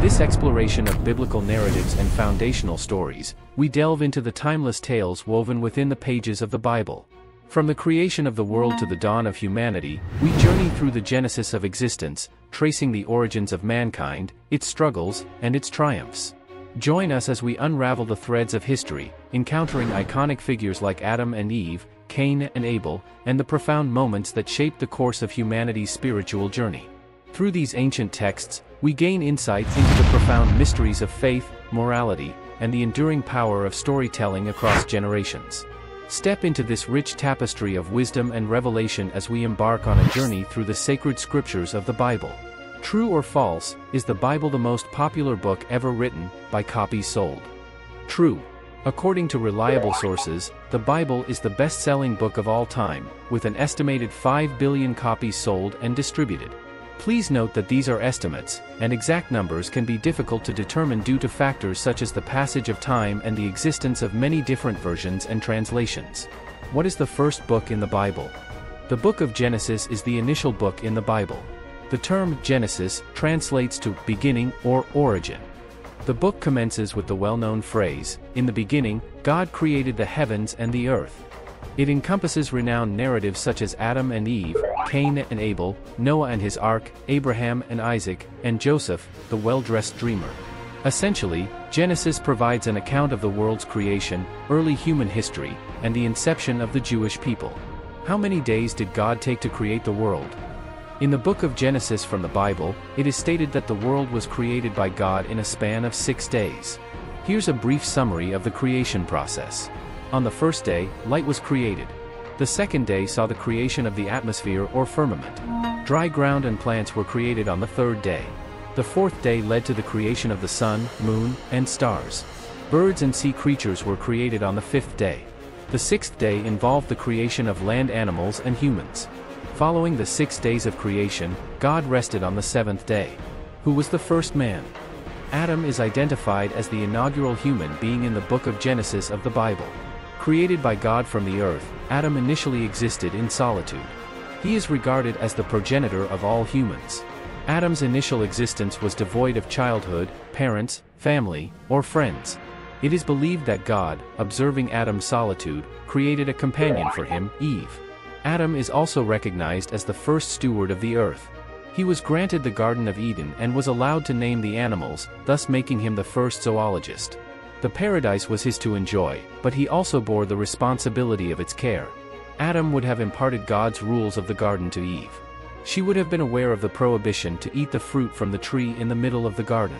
This exploration of biblical narratives and foundational stories, we delve into the timeless tales woven within the pages of the Bible. From the creation of the world to the dawn of humanity, we journey through the genesis of existence, tracing the origins of mankind, its struggles, and its triumphs. Join us as we unravel the threads of history, encountering iconic figures like Adam and Eve, Cain and Abel, and the profound moments that shaped the course of humanity's spiritual journey. Through these ancient texts, we gain insight into the profound mysteries of faith, morality, and the enduring power of storytelling across generations. Step into this rich tapestry of wisdom and revelation as we embark on a journey through the sacred scriptures of the Bible. True or false, is the Bible the most popular book ever written, by copies sold? True. According to reliable sources, the Bible is the best-selling book of all time, with an estimated 5 billion copies sold and distributed. Please note that these are estimates, and exact numbers can be difficult to determine due to factors such as the passage of time and the existence of many different versions and translations. What is the first book in the Bible? The book of Genesis is the initial book in the Bible. The term Genesis translates to beginning or origin. The book commences with the well-known phrase, In the beginning, God created the heavens and the earth. It encompasses renowned narratives such as Adam and Eve, Cain and Abel, Noah and his ark, Abraham and Isaac, and Joseph, the well-dressed dreamer. Essentially, Genesis provides an account of the world's creation, early human history, and the inception of the Jewish people. How many days did God take to create the world? In the book of Genesis from the Bible, it is stated that the world was created by God in a span of six days. Here's a brief summary of the creation process. On the first day, light was created. The second day saw the creation of the atmosphere or firmament. Dry ground and plants were created on the third day. The fourth day led to the creation of the sun, moon, and stars. Birds and sea creatures were created on the fifth day. The sixth day involved the creation of land animals and humans. Following the six days of creation, God rested on the seventh day. Who was the first man? Adam is identified as the inaugural human being in the book of Genesis of the Bible. Created by God from the earth, Adam initially existed in solitude. He is regarded as the progenitor of all humans. Adam's initial existence was devoid of childhood, parents, family, or friends. It is believed that God, observing Adam's solitude, created a companion for him, Eve. Adam is also recognized as the first steward of the earth. He was granted the Garden of Eden and was allowed to name the animals, thus making him the first zoologist. The paradise was his to enjoy, but he also bore the responsibility of its care. Adam would have imparted God's rules of the garden to Eve. She would have been aware of the prohibition to eat the fruit from the tree in the middle of the garden.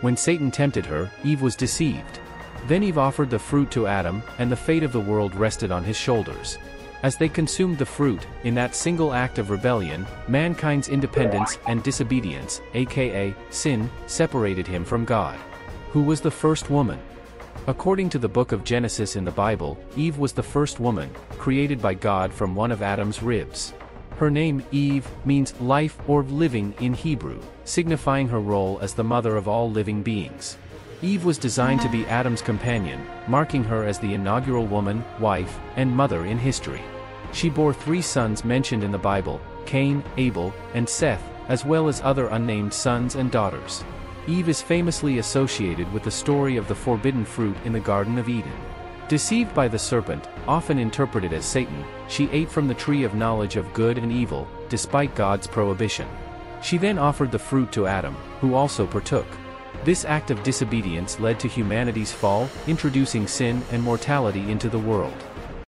When Satan tempted her, Eve was deceived. Then Eve offered the fruit to Adam, and the fate of the world rested on his shoulders. As they consumed the fruit, in that single act of rebellion, mankind's independence and disobedience, aka, sin, separated him from God. Who was the first woman? According to the book of Genesis in the Bible, Eve was the first woman, created by God from one of Adam's ribs. Her name, Eve, means life or living in Hebrew, signifying her role as the mother of all living beings. Eve was designed to be Adam's companion, marking her as the inaugural woman, wife, and mother in history. She bore three sons mentioned in the Bible, Cain, Abel, and Seth, as well as other unnamed sons and daughters. Eve is famously associated with the story of the forbidden fruit in the Garden of Eden. Deceived by the serpent, often interpreted as Satan, she ate from the tree of knowledge of good and evil, despite God's prohibition. She then offered the fruit to Adam, who also partook. This act of disobedience led to humanity's fall, introducing sin and mortality into the world.